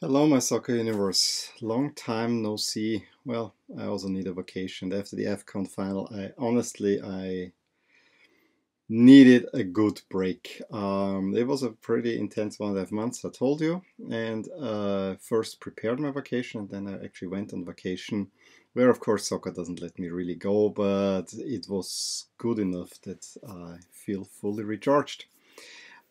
Hello, my soccer universe. Long time no see. Well, I also need a vacation. After the AFCON final, I honestly I needed a good break. Um, it was a pretty intense one and a half months, I told you. And uh, first prepared my vacation, and then I actually went on vacation, where of course soccer doesn't let me really go, but it was good enough that I feel fully recharged.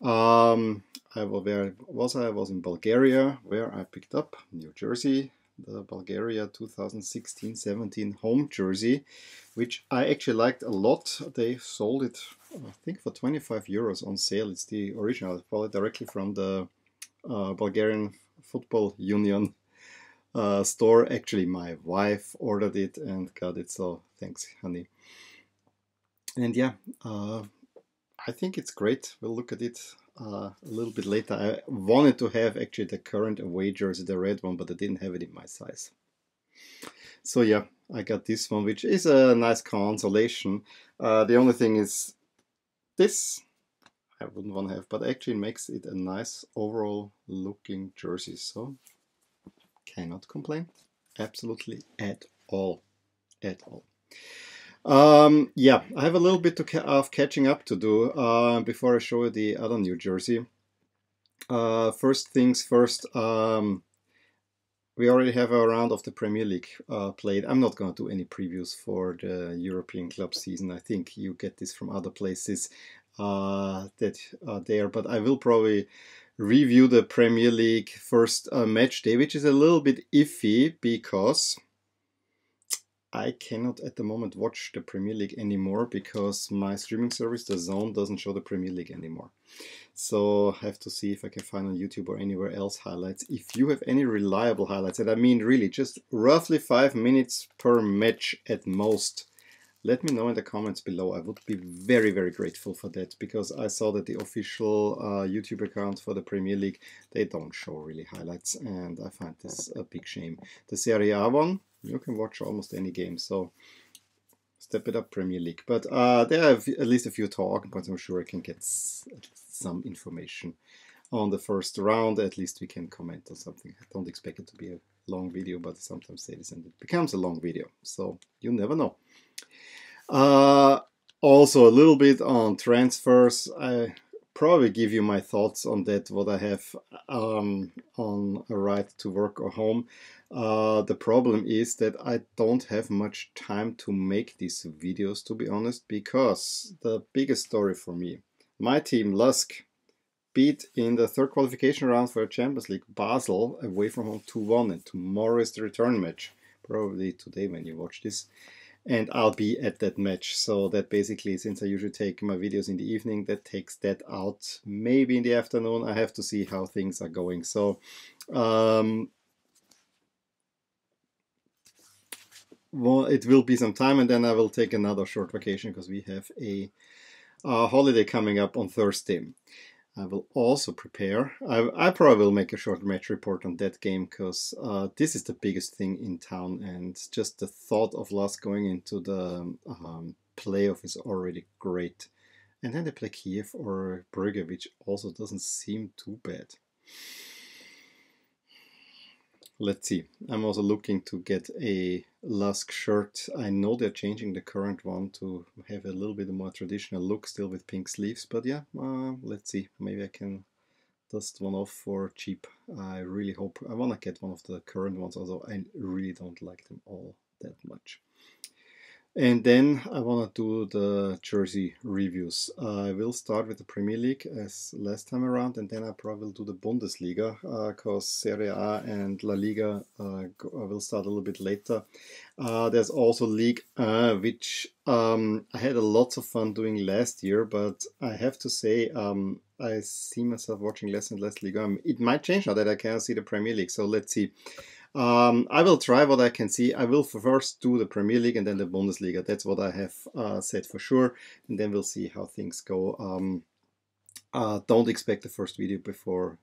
Um, I was where was I? Was in Bulgaria, where I picked up New Jersey, the Bulgaria 2016-17 home jersey, which I actually liked a lot. They sold it, I think, for 25 euros on sale. It's the original. It directly from the uh, Bulgarian Football Union uh, store. Actually, my wife ordered it and got it. So thanks, honey. And yeah, uh, I think it's great. We'll look at it uh, a little bit later. I wanted to have actually the current away jersey, the red one, but I didn't have it in my size. So yeah, I got this one, which is a nice consolation. Uh, the only thing is this I wouldn't want to have, but actually makes it a nice overall looking jersey. So cannot complain, absolutely at all, at all. Um, yeah, I have a little bit ca of catching up to do uh, before I show you the other New Jersey. Uh, first things first, um, we already have a round of the Premier League uh, played. I'm not going to do any previews for the European club season. I think you get this from other places uh, that are there, but I will probably review the Premier League first uh, match day, which is a little bit iffy because I cannot at the moment watch the Premier League anymore because my streaming service, DAZN, doesn't show the Premier League anymore. So I have to see if I can find on YouTube or anywhere else highlights. If you have any reliable highlights, and I mean really just roughly five minutes per match at most, let me know in the comments below. I would be very, very grateful for that because I saw that the official uh, YouTube account for the Premier League, they don't show really highlights and I find this a big shame. The Serie A one, you can watch almost any game. So step it up, Premier League. But uh, there are at least a few talking points. I'm sure I can get some information on the first round. At least we can comment on something. I don't expect it to be a long video, but sometimes say this and it becomes a long video. So you never know. Uh, also a little bit on transfers. I probably give you my thoughts on that, what I have um, on a right to work or home. Uh, the problem is that I don't have much time to make these videos, to be honest, because the biggest story for me, my team, LASK, beat in the third qualification round for a Champions League Basel away from home 2-1 and tomorrow is the return match, probably today when you watch this and I'll be at that match. So that basically, since I usually take my videos in the evening, that takes that out maybe in the afternoon. I have to see how things are going. So um, well, it will be some time and then I will take another short vacation because we have a, a, holiday coming up on Thursday. I will also prepare. I, I, probably will make a short match report on that game because uh, this is the biggest thing in town, and just the thought of LASK going into the um, playoff is already great. And then they play Kiev or Brugge, which also doesn't seem too bad let's see. I'm also looking to get a Lask shirt. I know they're changing the current one to have a little bit more traditional look, still with pink sleeves. But yeah, uh, let's see. Maybe I can dust one off for cheap. I really hope. I want to get one of the current ones, although I really don't like them all that much. And then I want to do the jersey reviews. I will start with the Premier League as last time around, and then I probably will do the Bundesliga because uh, Serie A and La Liga uh, will start a little bit later. Uh, there's also League which um, I had a lots of fun doing last year, but I have to say um, I see myself watching less and less Liga. It might change now that I cannot see the Premier League, so let's see. Um, I will try what I can see. I will first do the Premier League and then the Bundesliga. That's what I have uh, said for sure. And then we'll see how things go. Um, uh, don't expect the first video before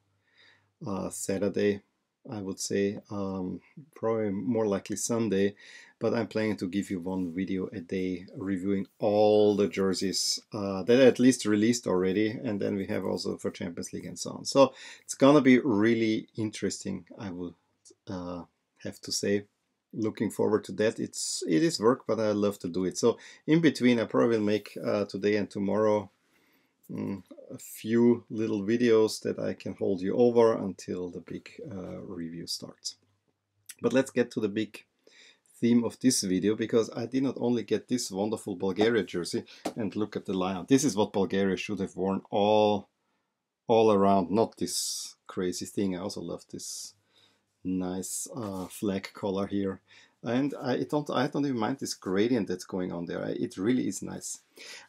uh, Saturday. I would say, um, probably more likely Sunday, but I'm planning to give you one video a day reviewing all the jerseys uh, that I at least released already, and then we have also for Champions League and so on. So it's gonna be really interesting, I would uh, have to say. Looking forward to that. It's it is work, but I love to do it. So in between, I probably will make uh, today and tomorrow Mm, a few little videos that I can hold you over until the big uh, review starts. But let's get to the big theme of this video because I did not only get this wonderful Bulgaria jersey and look at the lion. This is what Bulgaria should have worn all all around, not this crazy thing. I also love this nice uh, flag color here and I don't I don't even mind this gradient that's going on there. It really is nice.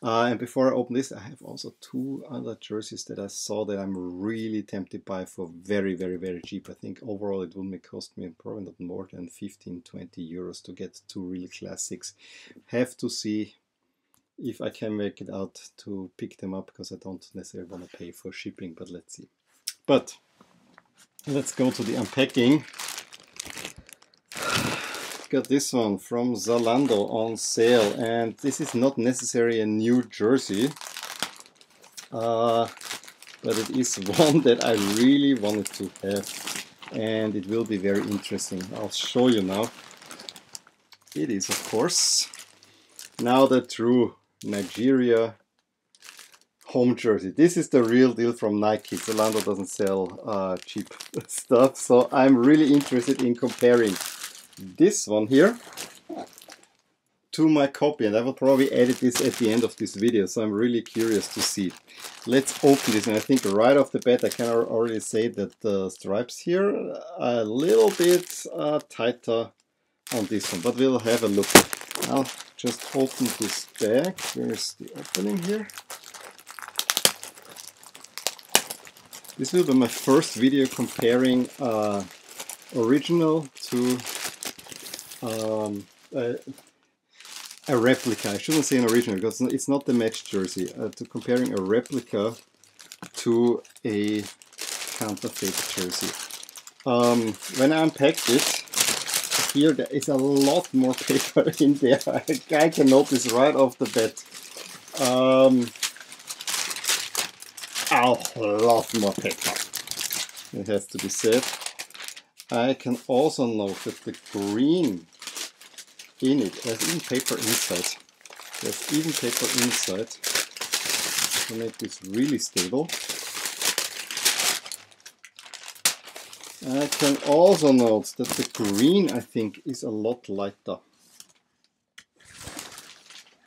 Uh, and before I open this, I have also two other jerseys that I saw that I'm really tempted by for very very very cheap. I think overall it will cost me probably not more than 15 20 euros to get two real classics. Have to see if I can make it out to pick them up because I don't necessarily want to pay for shipping, but let's see. But let's go to the unpacking got this one from Zalando on sale and this is not necessarily a new jersey uh, but it is one that I really wanted to have and it will be very interesting. I'll show you now. It is of course now the true Nigeria home jersey. This is the real deal from Nike. Zalando doesn't sell uh, cheap stuff so I'm really interested in comparing this one here to my copy and I will probably edit this at the end of this video so I'm really curious to see. Let's open this and I think right off the bat I can already say that the stripes here are a little bit uh, tighter on this one but we'll have a look. I'll just open this bag. Where's the opening here? This will be my first video comparing uh, original to um, a, a, replica. I shouldn't say an original because it's not the match jersey. Uh, to comparing a replica to a counterfeit jersey. Um, when I unpacked it, here there is a lot more paper in there. I can notice right off the bat. Um, a lot more paper. It has to be said. I can also note that the green in it, has even paper inside. There's even paper inside to make this really stable. I can also note that the green, I think, is a lot lighter.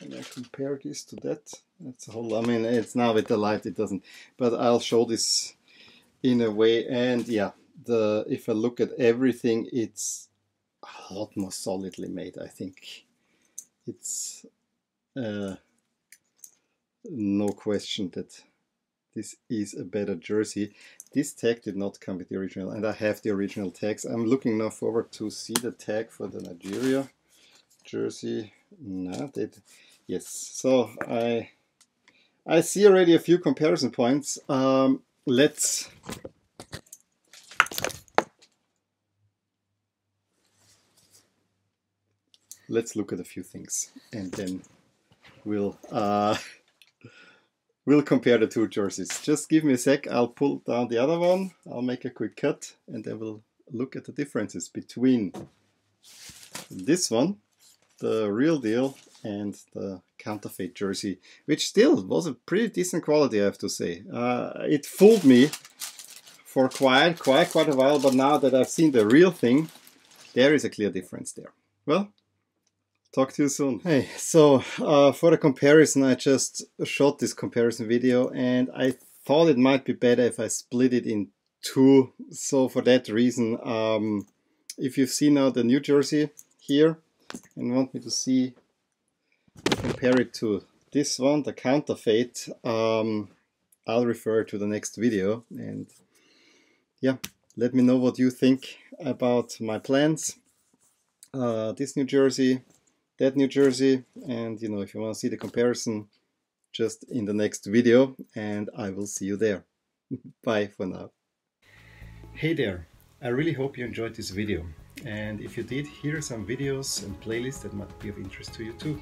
And I compare this to that. That's a whole, I mean, it's now with the light, it doesn't, but I'll show this in a way. And yeah, the if I look at everything, it's a lot more solidly made. I think it's uh, no question that this is a better jersey. This tag did not come with the original, and I have the original tags. I'm looking now forward to see the tag for the Nigeria jersey. No, that yes. So I I see already a few comparison points. Um, let's let's look at a few things and then we'll uh, we'll compare the two jerseys. Just give me a sec, I'll pull down the other one, I'll make a quick cut and then we'll look at the differences between this one, the real deal, and the counterfeit jersey, which still was a pretty decent quality I have to say. Uh, it fooled me for quite, quite, quite a while, but now that I've seen the real thing, there is a clear difference there. Well, Talk to you soon. Hey, so uh, for the comparison, I just shot this comparison video and I thought it might be better if I split it in two. So for that reason, um, if you've seen now the New Jersey here and want me to see, compare it to this one, the counterfeit, um, I'll refer to the next video and yeah, let me know what you think about my plans. Uh, this New Jersey that New Jersey. And you know, if you want to see the comparison, just in the next video, and I will see you there. Bye for now. Hey there. I really hope you enjoyed this video and if you did, here are some videos and playlists that might be of interest to you too.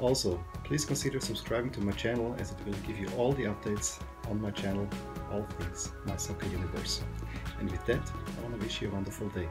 Also, please consider subscribing to my channel as it will give you all the updates on my channel, all things My Soccer Universe. And with that, I want to wish you a wonderful day.